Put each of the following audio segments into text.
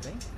tudo?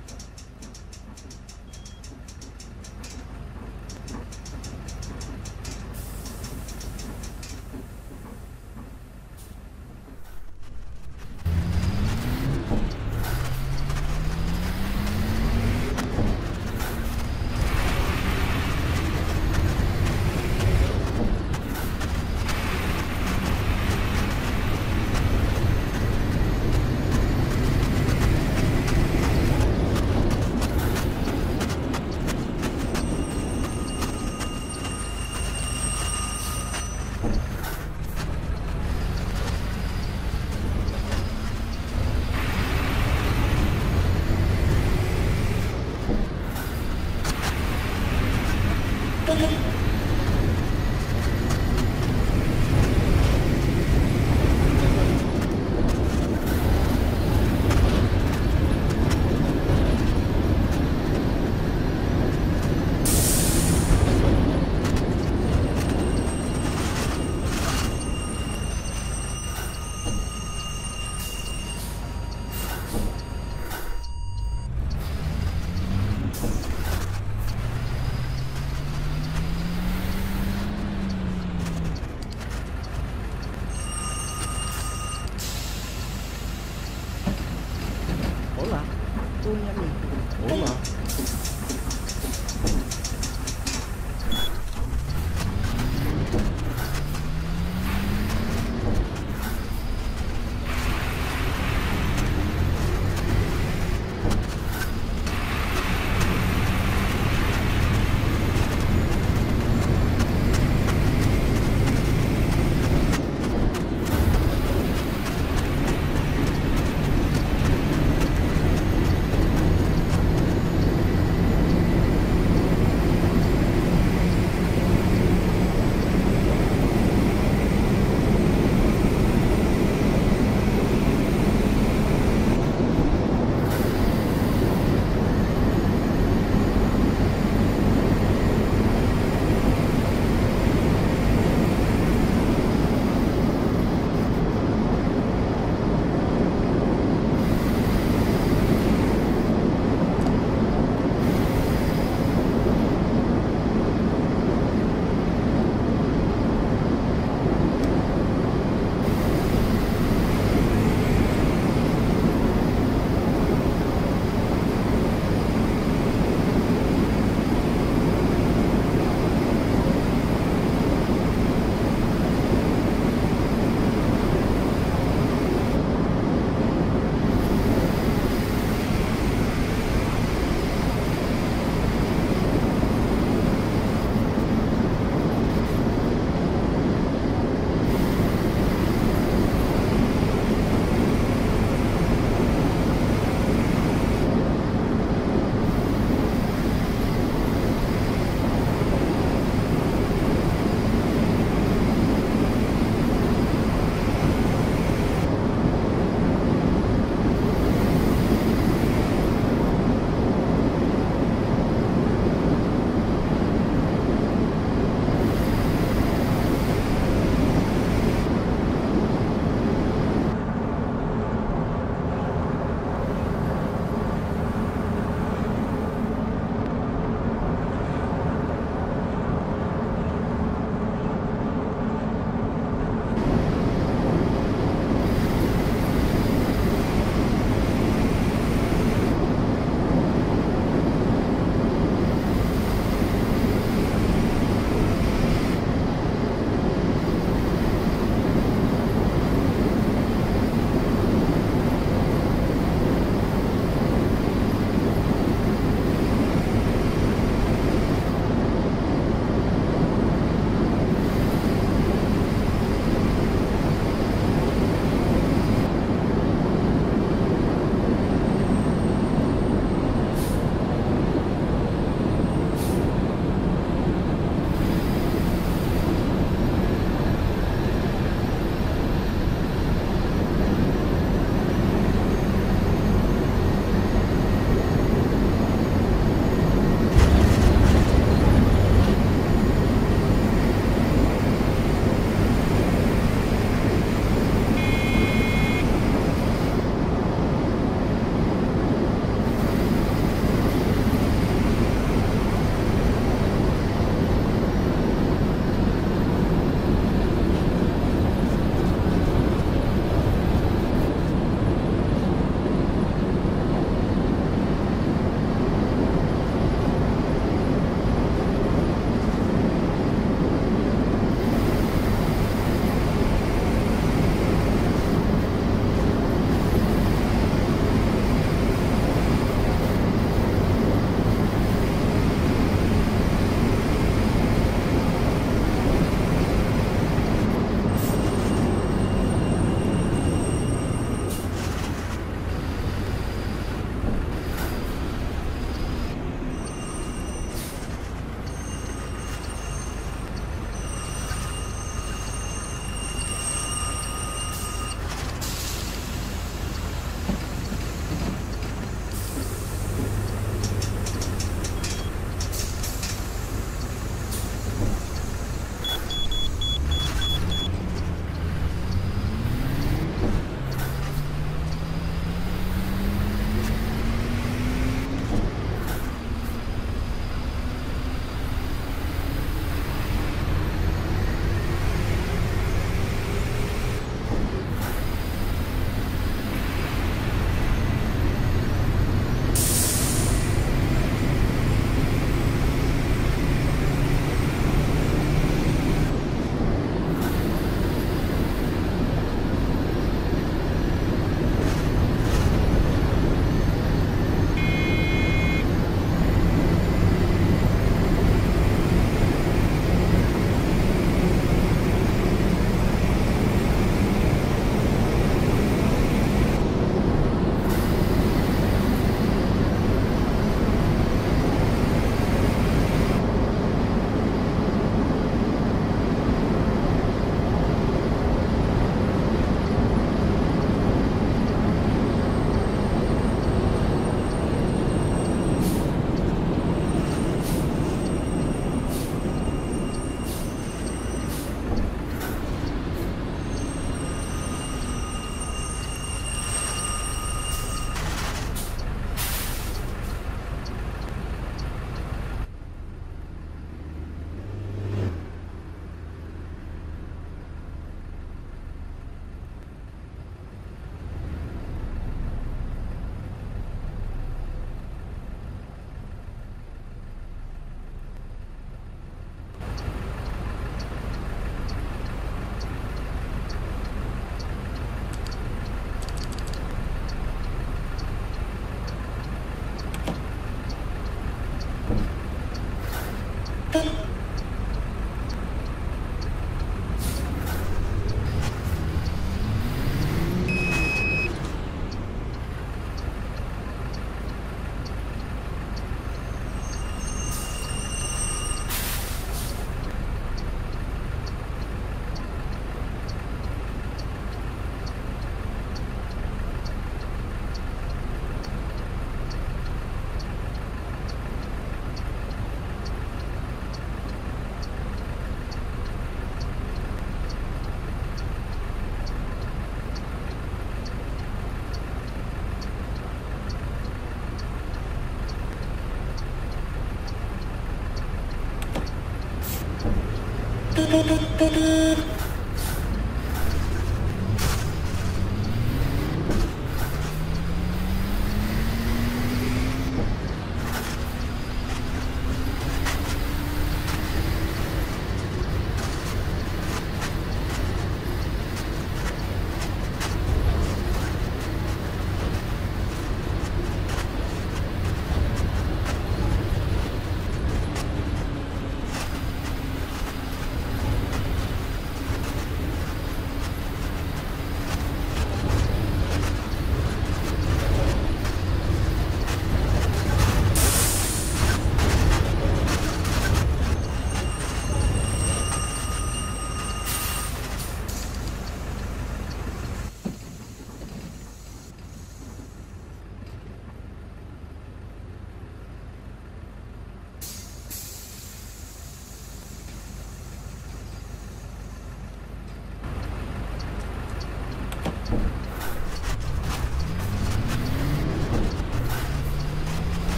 ただ。